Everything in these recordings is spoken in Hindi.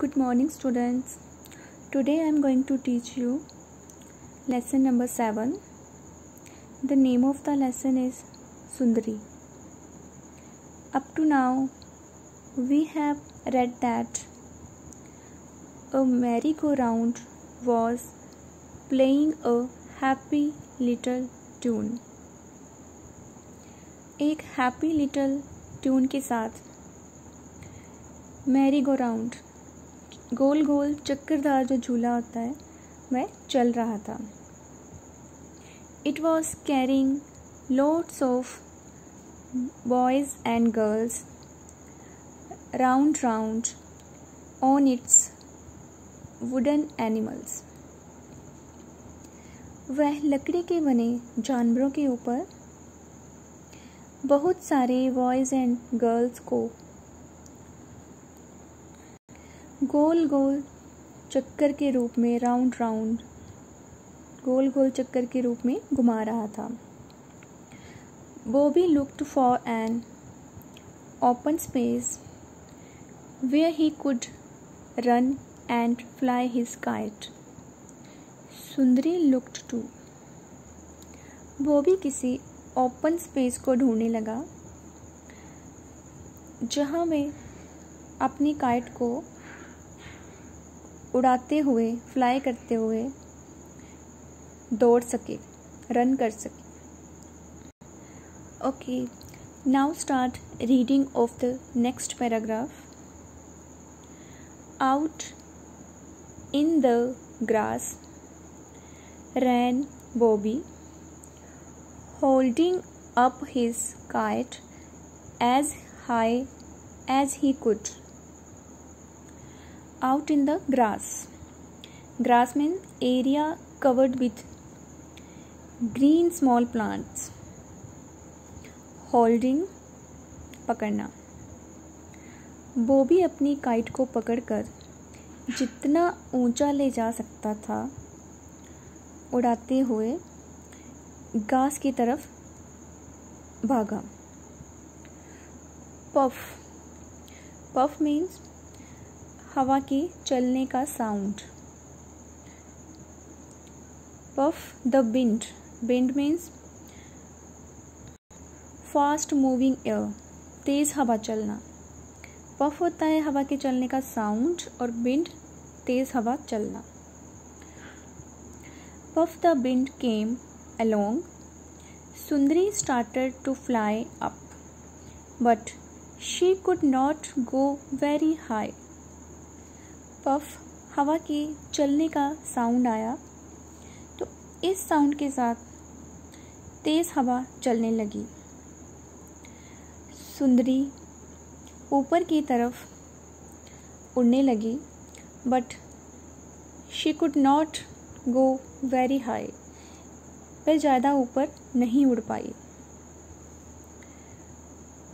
Good morning students today I am going to teach you lesson number seven the name of the lesson is Sundari up to now we have read that a merry go round was playing a happy little tune एक हैप्पी लिटल ट्यून के साथ मैरी गो राउंड गोल गोल चक्करदार जो झूला होता है वह चल रहा था। It was carrying loads of boys and girls round round on its wooden animals वह लकड़ी के बने जानवरों के ऊपर बहुत सारे बॉयज़ एंड गर्ल्स को गोल गोल चक्कर के रूप में राउंड राउंड गोल गोल चक्कर के रूप में घुमा रहा था। Bobby looked for an open space where he could run and fly his kite Sundari looked to Bobby किसी ओपन स्पेस को ढूँढने लगा, जहाँ वे अपनी काइट को उड़ाते हुए फ्लाई करते हुए दौड़ सके रन कर सके। Okay now start reading of the next paragraph out in the grass ran Bobby holding up his kite as high as he could. Out in the grass grass means area covered with green small plants holding पकड़ना बॉबी अपनी काइट को पकड़कर जितना ऊँचा ले जा सकता था उड़ाते हुए घास की तरफ़ भागा पफ पफ मीन्स हवा के चलने का sound puff the wind wind means fast moving air तेज़ हवा चलना. पफ होता है हवा के चलने का साउंड और बिंड तेज़ हवा चलना. Puff the wind came along, Sundari started to fly up, but she could not go very high. Puff हवा के चलने का साउंड आया। तो इस साउंड के साथ तेज़ हवा चलने लगी। सुंदरी ऊपर की तरफ़ उड़ने लगी but she could not go very high वह ज़्यादा ऊपर नहीं उड़ पाई।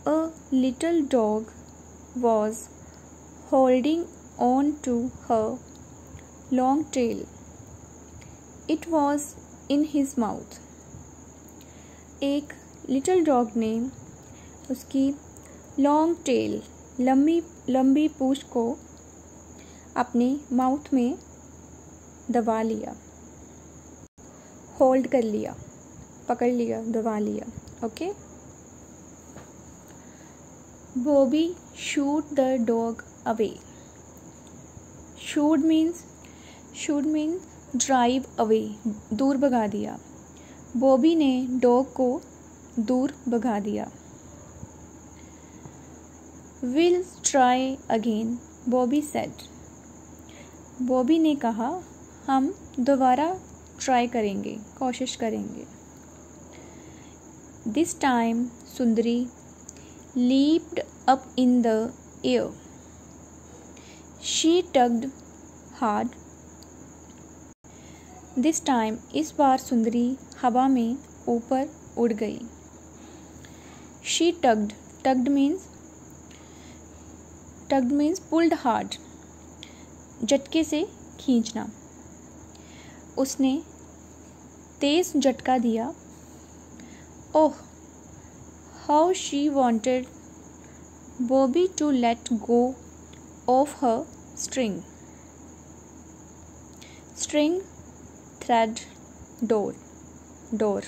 A little dog was holding on to her long tail it was in his mouth एक लिटिल डॉग ने उसकी लॉन्ग टेल लंबी लंबी पूछ को अपने माउथ में दबा लिया। होल्ड कर लिया, पकड़ लिया, दबा लिया okay Bobby shooed the dog away shooed means shooed mean drive away दूर भगा दिया। बॉबी ने डॉग को दूर भगा दिया। Will try again Bobby said Bobby ने कहा, हम दोबारा ट्राई करेंगे, कोशिश करेंगे। This time Sundari leaped up in the air she tugged hard this time इस बार सुंदरी हवा में ऊपर उड़ गई। She tugged tugged means tugged means pulled hard झटके से खींचना। उसने तेज झटका दिया। ओह how she wanted Bobby to let go of her string. String, thread, door. Door.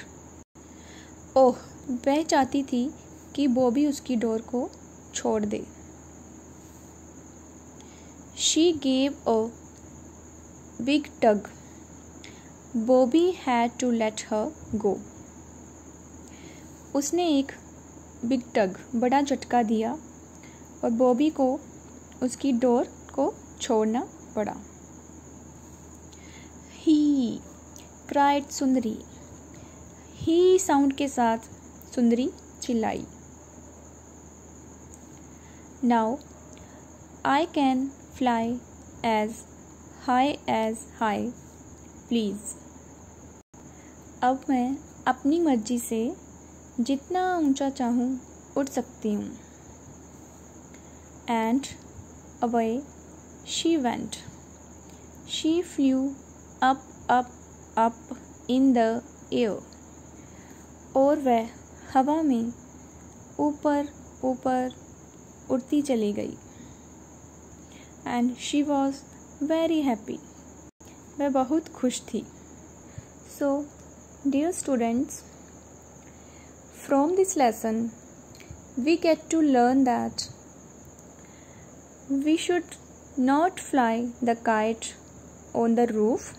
Oh वह चाहती थी कि बॉबी उसकी डोर को छोड़ दे। She gave a big tug Bobby had to let her go उसने एक बिग टग बड़ा झटका दिया और बॉबी को उसकी डोर को छोड़ना पड़ा। He cried Sundari. He sound के साथ सुंदरी चिल्लाई। Now I can fly as high as high please अब मैं अपनी मर्ज़ी से जितना ऊँचा चाहूँ उड़ सकती हूँ। And away she went she flew up up up in the air और वह हवा में ऊपर ऊपर उड़ती चली गई। And she was very happy वह बहुत खुश थी। So dear students from this lesson we get to learn that we should not fly the kite on the roof.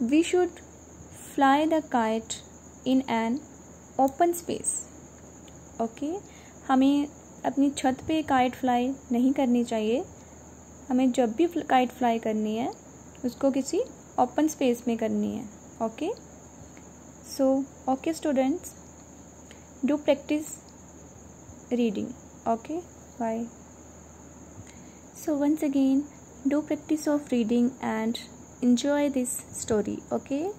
We should fly the kite in an open space. Okay okay? हमें अपनी छत पे काइट फ्लाई नहीं करनी चाहिए हमें जब भी काइट फ्लाई करनी है, उसको किसी ओपन स्पेस में करनी है okay so okay students do practice reading okay bye so once again do practice of reading and enjoy this story okay